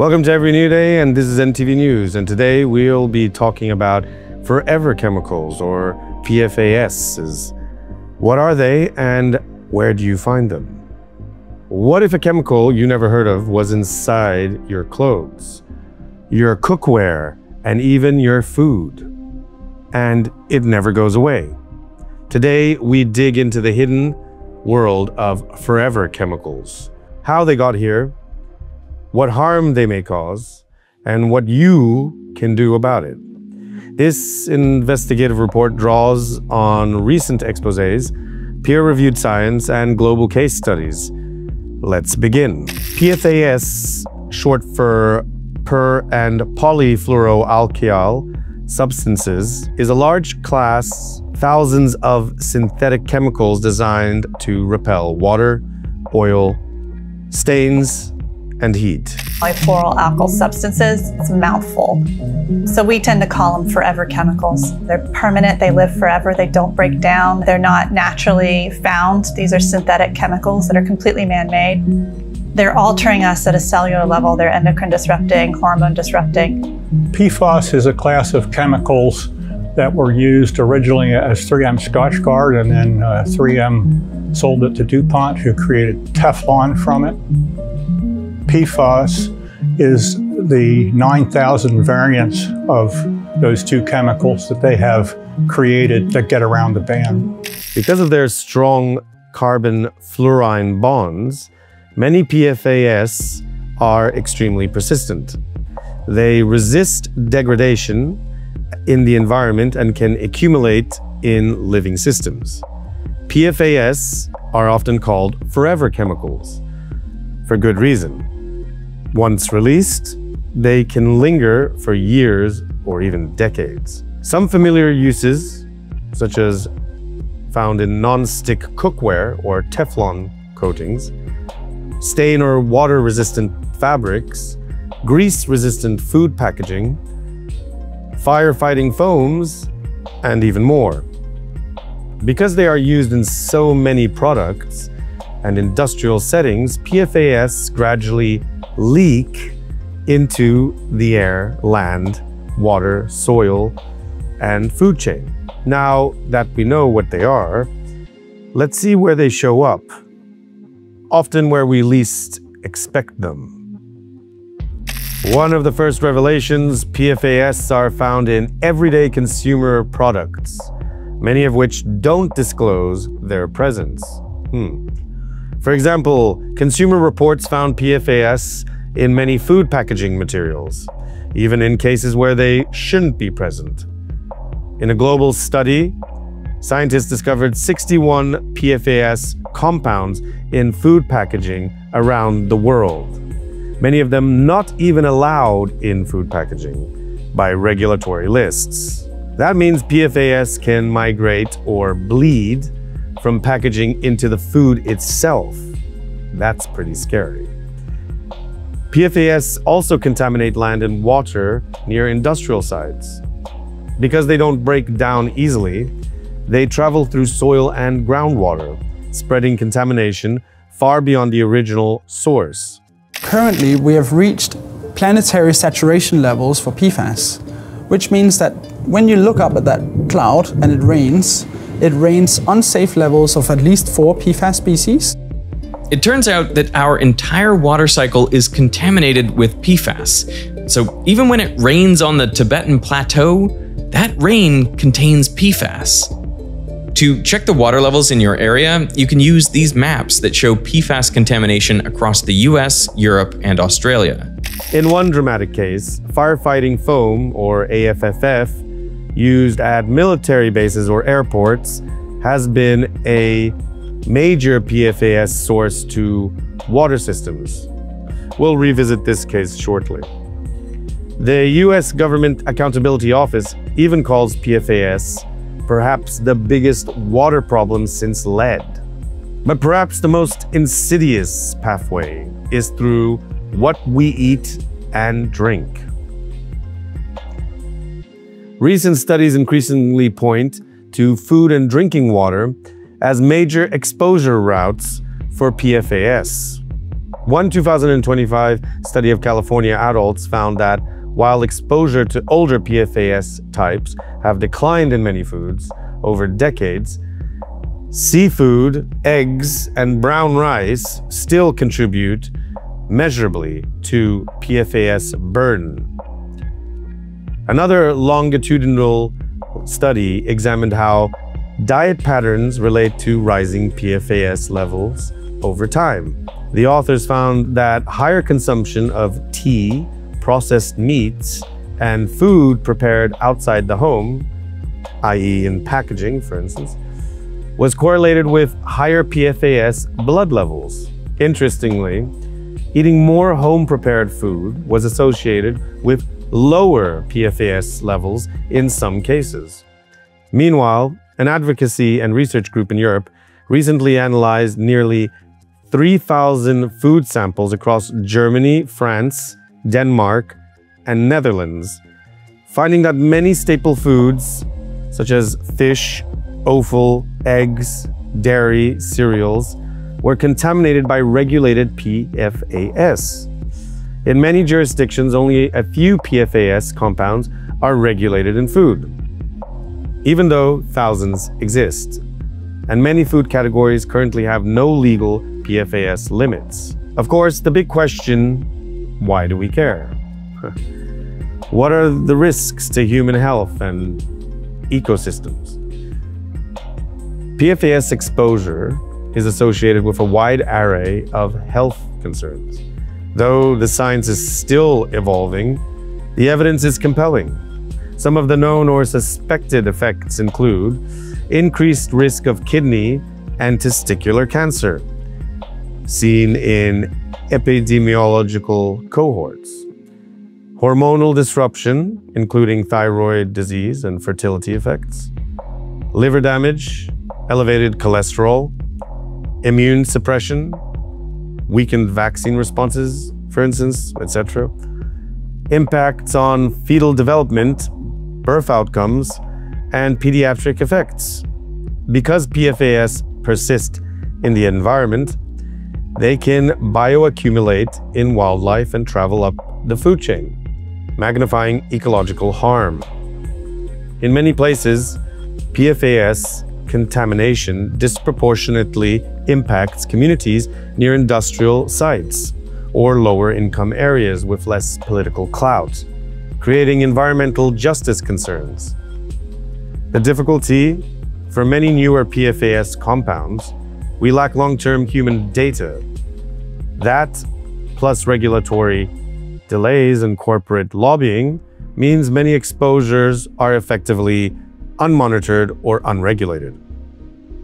Welcome to Every New Day, and this is ENDtv News. And today we'll be talking about forever chemicals or PFAS. What are they and where do you find them? What if a chemical you never heard of was inside your clothes, your cookware, and even your food? And it never goes away. Today, we dig into the hidden world of forever chemicals, how they got here, what harm they may cause, and what you can do about it. This investigative report draws on recent exposés, peer-reviewed science, and global case studies. Let's begin. PFAS, short for per and polyfluoroalkyl substances, is a large class, thousands of synthetic chemicals designed to repel water, oil, stains, and heat. Polyfluoroalkyl substances, it's a mouthful. So we tend to call them forever chemicals. They're permanent, they live forever, they don't break down, they're not naturally found. These are synthetic chemicals that are completely man-made. They're altering us at a cellular level, they're endocrine disrupting, hormone disrupting. PFAS is a class of chemicals that were used originally as 3M Scotchgard and then uh, 3M sold it to DuPont who created Teflon from it. PFAS is the 9,000 variants of those two chemicals that they have created that get around the ban. Because of their strong carbon fluorine bonds, many PFAS are extremely persistent. They resist degradation in the environment and can accumulate in living systems. PFAS are often called forever chemicals, for good reason. Once released, they can linger for years or even decades. Some familiar uses, such as found in non-stick cookware or Teflon coatings, stain or water-resistant fabrics, grease-resistant food packaging, firefighting foams, and even more. Because they are used in so many products and industrial settings, PFAS gradually leak into the air, land, water, soil, and food chain. Now that we know what they are, let's see where they show up, often where we least expect them. One of the first revelations, PFAS are found in everyday consumer products, many of which don't disclose their presence. Hmm. For example, Consumer Reports found PFAS in many food packaging materials, even in cases where they shouldn't be present. In a global study, scientists discovered 61 PFAS compounds in food packaging around the world, many of them not even allowed in food packaging by regulatory lists. That means PFAS can migrate or bleed from packaging into the food itself. That's pretty scary. PFAS also contaminate land and water near industrial sites. Because they don't break down easily, they travel through soil and groundwater, spreading contamination far beyond the original source. Currently, we have reached planetary saturation levels for PFAS, which means that when you look up at that cloud and it rains, it rains unsafe levels of at least four PFAS species. It turns out that our entire water cycle is contaminated with PFAS. So even when it rains on the Tibetan Plateau, that rain contains PFAS. To check the water levels in your area, you can use these maps that show PFAS contamination across the US, Europe, and Australia. In one dramatic case, firefighting foam, or AFFF, used at military bases or airports has been a major PFAS source to water systems. We'll revisit this case shortly. The US Government Accountability Office even calls PFAS perhaps the biggest water problem since lead. But perhaps the most insidious pathway is through what we eat and drink. Recent studies increasingly point to food and drinking water as major exposure routes for PFAS. One 2025 study of California adults found that while exposure to older PFAS types have declined in many foods over decades, seafood, eggs, and brown rice still contribute measurably to PFAS burden. Another longitudinal study examined how diet patterns relate to rising PFAS levels over time. The authors found that higher consumption of tea, processed meats, and food prepared outside the home, i.e., in packaging, for instance, was correlated with higher PFAS blood levels. Interestingly, eating more home prepared food was associated with lower PFAS levels in some cases. Meanwhile, an advocacy and research group in Europe recently analyzed nearly 3,000 food samples across Germany, France, Denmark, and Netherlands, finding that many staple foods, such as fish, offal, eggs, dairy, cereals, were contaminated by regulated PFAS. In many jurisdictions, only a few PFAS compounds are regulated in food, even though thousands exist. And many food categories currently have no legal PFAS limits. Of course, the big question, why do we care? what are the risks to human health and ecosystems? PFAS exposure is associated with a wide array of health concerns. Though the science is still evolving, the evidence is compelling. Some of the known or suspected effects include increased risk of kidney and testicular cancer, seen in epidemiological cohorts, hormonal disruption, including thyroid disease and fertility effects, liver damage, elevated cholesterol, immune suppression, weakened vaccine responses, for instance, etc. Impacts on fetal development, birth outcomes, and pediatric effects. Because PFAS persist in the environment, they can bioaccumulate in wildlife and travel up the food chain, magnifying ecological harm. In many places, PFAS contamination disproportionately impacts communities near industrial sites or lower income areas with less political clout, creating environmental justice concerns. The difficulty for many newer PFAS compounds, we lack long-term human data. That, plus regulatory delays and corporate lobbying, means many exposures are effectively unmonitored or unregulated.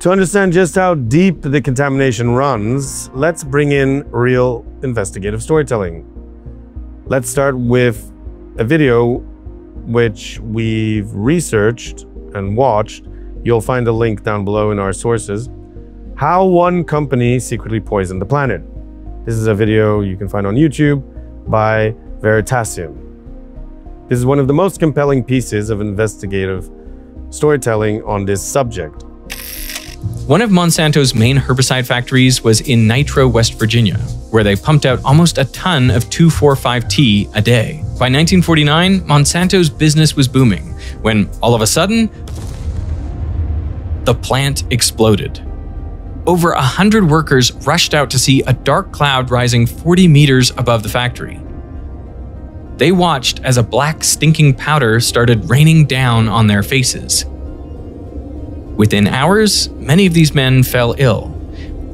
To understand just how deep the contamination runs, let's bring in real investigative storytelling. Let's start with a video which we've researched and watched. You'll find a link down below in our sources. How one company secretly poisoned the planet. This is a video you can find on YouTube by Veritasium. This is one of the most compelling pieces of investigative storytelling on this subject. One of Monsanto's main herbicide factories was in Nitro, West Virginia, where they pumped out almost a ton of 2,4,5-T a day. By 1949, Monsanto's business was booming, when all of a sudden, the plant exploded. Over a hundred workers rushed out to see a dark cloud rising 40 meters above the factory. They watched as a black stinking powder started raining down on their faces. Within hours, many of these men fell ill.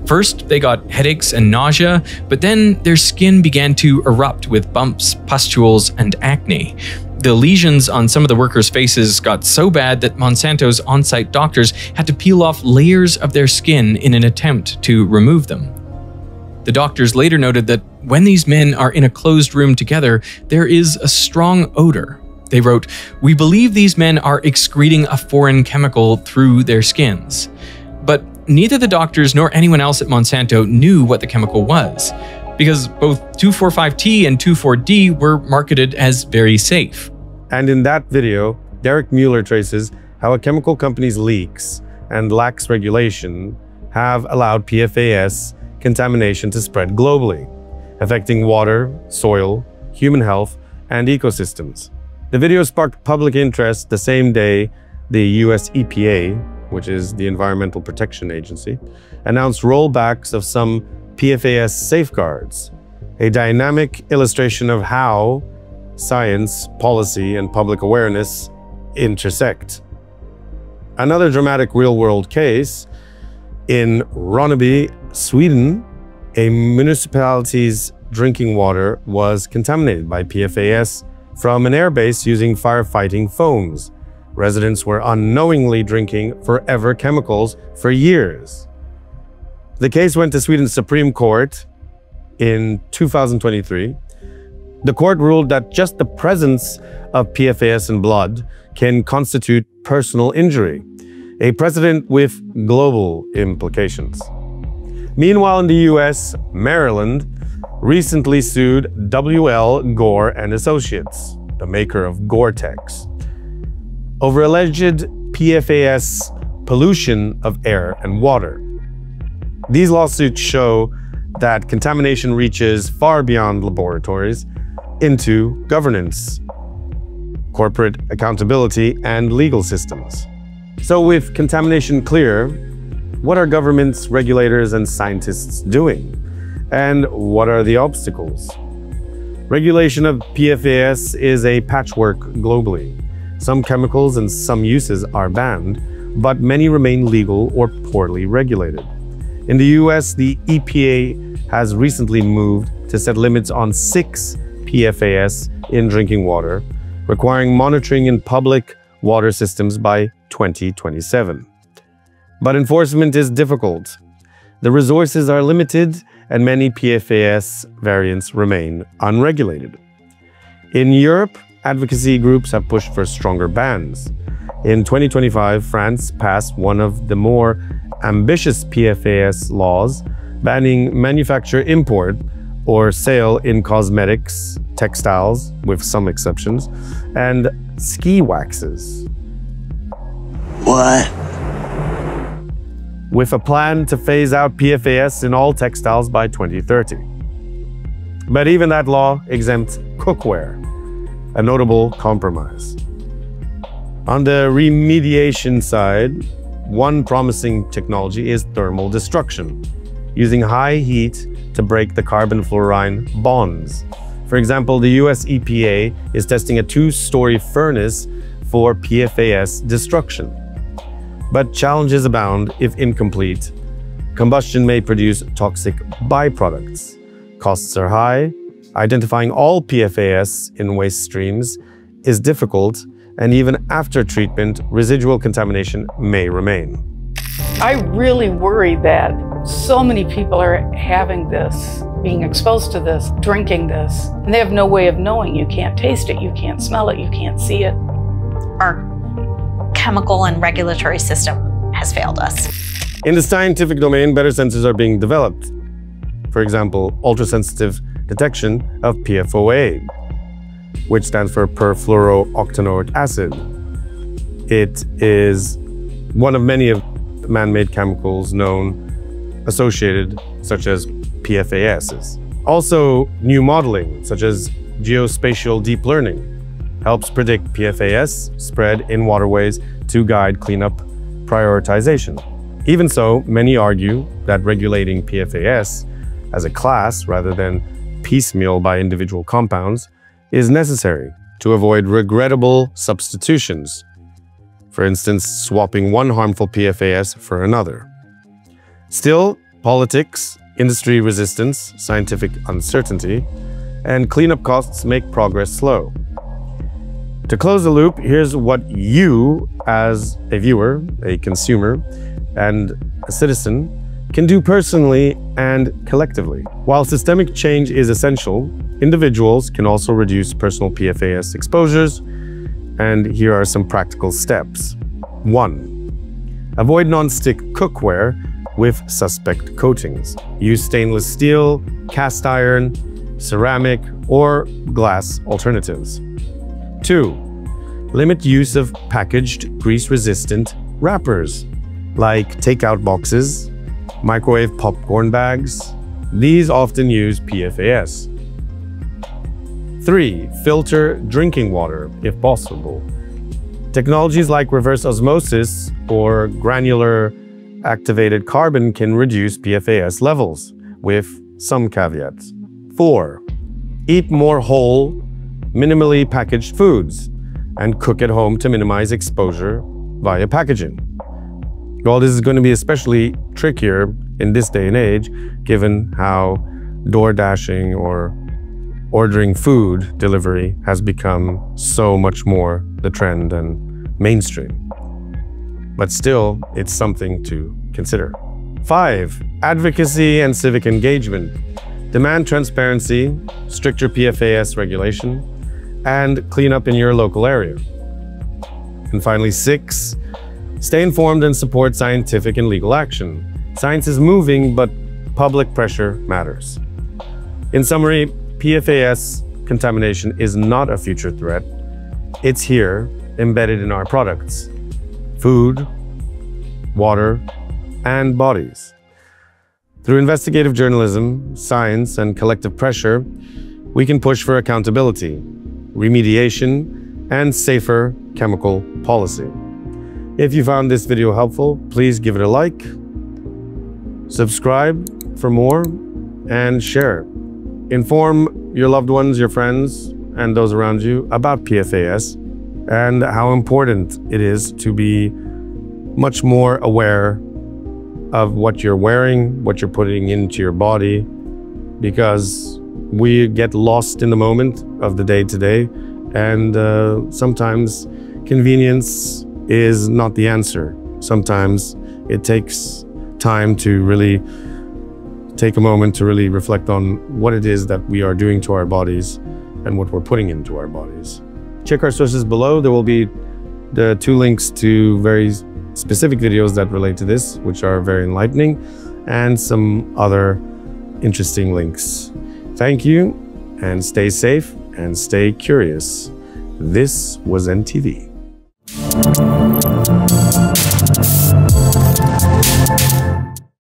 First, they got headaches and nausea, but then their skin began to erupt with bumps, pustules, and acne. The lesions on some of the workers' faces got so bad that Monsanto's on site doctors had to peel off layers of their skin in an attempt to remove them. The doctors later noted that when these men are in a closed room together, there is a strong odor. They wrote, We believe these men are excreting a foreign chemical through their skins. But neither the doctors nor anyone else at Monsanto knew what the chemical was, because both 2,4,5-T and 2,4-D were marketed as very safe. And in that video, Derek Mueller traces how a chemical company's leaks and lax regulation have allowed PFAS contamination to spread globally. Affecting water, soil, human health, and ecosystems. The video sparked public interest the same day the US EPA, which is the Environmental Protection Agency, announced rollbacks of some PFAS safeguards, a dynamic illustration of how science, policy, and public awareness intersect. Another dramatic real-world case, in Ronneby, Sweden, a municipality's drinking water was contaminated by PFAS from an airbase using firefighting foams. Residents were unknowingly drinking forever chemicals for years. The case went to Sweden's Supreme Court in 2023. The court ruled that just the presence of PFAS in blood can constitute personal injury, a precedent with global implications. Meanwhile, in the US, Maryland recently sued WL Gore and Associates, the maker of Gore-Tex, over alleged PFAS pollution of air and water. These lawsuits show that contamination reaches far beyond laboratories into governance, corporate accountability, and legal systems. So with contamination clear, what are governments, regulators, and scientists doing? And what are the obstacles? Regulation of PFAS is a patchwork globally. Some chemicals and some uses are banned, but many remain legal or poorly regulated. In the US, the EPA has recently moved to set limits on six PFAS in drinking water, requiring monitoring in public water systems by 2027. But enforcement is difficult. The resources are limited and many PFAS variants remain unregulated. In Europe, advocacy groups have pushed for stronger bans. In 2025, France passed one of the more ambitious PFAS laws, banning manufacture import or sale in cosmetics, textiles, with some exceptions, and ski waxes. What? With a plan to phase out PFAS in all textiles by 2030. But even that law exempts cookware, a notable compromise. On the remediation side, one promising technology is thermal destruction, using high heat to break the carbon fluorine bonds. For example, the US EPA is testing a two-story furnace for PFAS destruction. But challenges abound if incomplete. Combustion may produce toxic byproducts. Costs are high. Identifying all PFAS in waste streams is difficult, and even after treatment, residual contamination may remain. I really worry that so many people are having this, being exposed to this, drinking this, and they have no way of knowing. You can't taste it, you can't smell it, you can't see it. Our chemical and regulatory system has failed us. In the scientific domain, better sensors are being developed. For example, ultrasensitive detection of PFOA, which stands for perfluorooctanoic acid. It is one of many of man-made chemicals known associated, such as PFASs. Also, new modeling, such as geospatial deep learning, helps predict PFAS spread in waterways to guide cleanup prioritization. Even so, many argue that regulating PFAS as a class rather than piecemeal by individual compounds is necessary to avoid regrettable substitutions, for instance, swapping one harmful PFAS for another. Still, politics, industry resistance, scientific uncertainty, and cleanup costs make progress slow. To close the loop, here's what you, as a viewer, a consumer, and a citizen, can do personally and collectively. While systemic change is essential, individuals can also reduce personal PFAS exposures, and here are some practical steps. 1. Avoid non-stick cookware with suspect coatings. Use stainless steel, cast iron, ceramic, or glass alternatives. 2. Limit use of packaged grease-resistant wrappers, like takeout boxes, microwave popcorn bags, These often use PFAS. 3. Filter drinking water if possible. Technologies like reverse osmosis or granular activated carbon can reduce PFAS levels, with some caveats. 4. Eat more whole, minimally packaged foods and cook at home to minimize exposure via packaging. Well, this is going to be especially trickier in this day and age, given how door dashing or ordering food delivery has become so much more the trend and mainstream. But still, it's something to consider. Five, advocacy and civic engagement. Demand transparency, stricter PFAS regulation, and clean up in your local area. And finally, six, stay informed and support scientific and legal action. Science is moving, but public pressure matters. In summary, PFAS contamination is not a future threat. It's here, embedded in our products food, water, and bodies. Through investigative journalism, science, and collective pressure, we can push for accountability, remediation, and safer chemical policy. If you found this video helpful, please give it a like, subscribe for more, and share. Inform your loved ones, your friends, and those around you about PFAS and how important it is to be much more aware of what you're wearing, what you're putting into your body, because we get lost in the moment of the day to day, and uh, sometimes convenience is not the answer. Sometimes it takes time to really take a moment to really reflect on what it is that we are doing to our bodies and what we're putting into our bodies. Check our sources below. There will be the two links to very specific videos that relate to this, which are very enlightening, and some other interesting links. Thank you, and stay safe and stay curious. This was ENDtv.